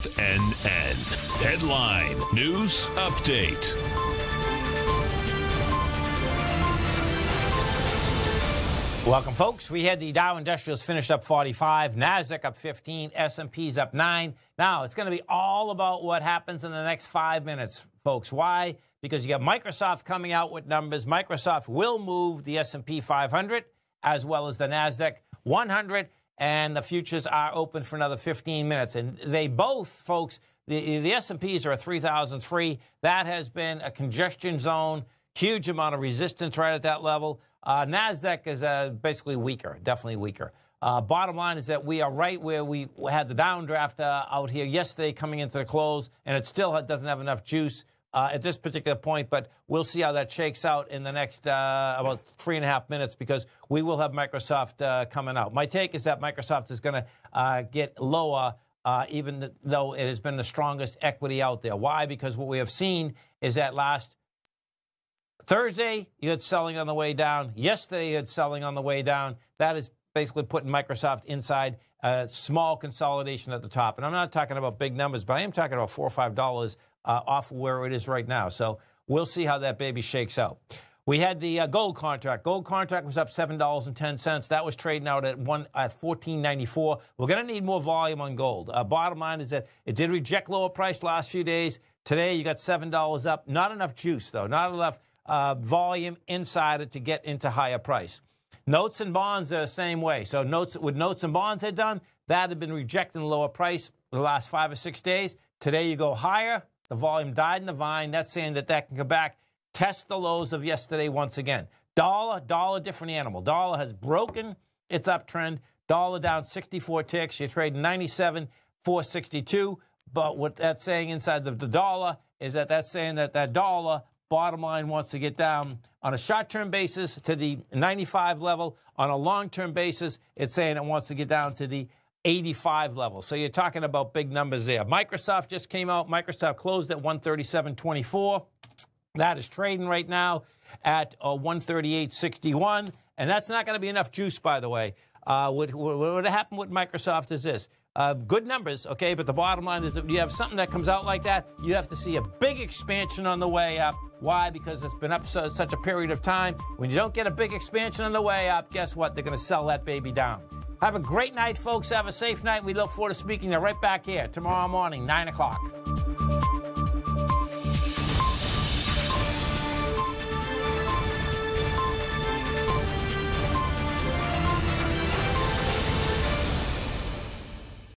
NN. Headline News Update. Welcome, folks. We had the Dow Industrials finished up 45, Nasdaq up 15, S&P's up 9. Now it's going to be all about what happens in the next five minutes, folks. Why? Because you got Microsoft coming out with numbers. Microsoft will move the S&P 500 as well as the Nasdaq 100, and the futures are open for another 15 minutes. And they both, folks, the, the S&Ps are at 3,003. That has been a congestion zone, huge amount of resistance right at that level. Uh, NASDAQ is uh, basically weaker, definitely weaker. Uh, bottom line is that we are right where we had the downdraft uh, out here yesterday coming into the close, and it still doesn't have enough juice uh, at this particular point, but we'll see how that shakes out in the next uh, about three and a half minutes because we will have Microsoft coming out. My take is that Microsoft is going to get lower. even though it has been the strongest equity out there. Why? Because what we have seen is that last Thursday, you had selling on the way down. Yesterday, you had selling on the way down. That is basically putting Microsoft inside a small consolidation at the top. And I'm not talking about big numbers, but I am talking about four or five dollars uh, off where it is right now. So we'll see how that baby shakes out. We had the uh, gold contract. Gold contract was up seven dollars and ten cents. That was trading out at one at fourteen ninety four. We're going to need more volume on gold. Uh, bottom line is that it did reject lower price last few days. Today you got seven dollars up. Not enough juice though. Not enough uh, volume inside it to get into higher price. Notes and bonds are the same way. So notes with notes and bonds had done, that had been rejecting lower price the last five or six days. Today you go higher. The volume died in the vine. That's saying that that can come back, test the lows of yesterday once again. Dollar, dollar, different animal. Dollar has broken its uptrend. Dollar down 64 ticks. You're trading 97, 462. But what that's saying inside the, the dollar is that that's saying that that dollar Bottom line wants to get down on a short term basis to the 95 level. On a long term basis, it's saying it wants to get down to the 85 level. So you're talking about big numbers there. Microsoft just came out. Microsoft closed at 137.24. That is trading right now at uh, 138.61. And that's not going to be enough juice, by the way. Uh, what, what, what happened with Microsoft is this uh, good numbers, okay, but the bottom line is if you have something that comes out like that, you have to see a big expansion on the way up. Why? Because it's been up so, such a period of time. When you don't get a big expansion on the way up, guess what? They're going to sell that baby down. Have a great night, folks. Have a safe night. We look forward to speaking to you right back here tomorrow morning, 9 o'clock.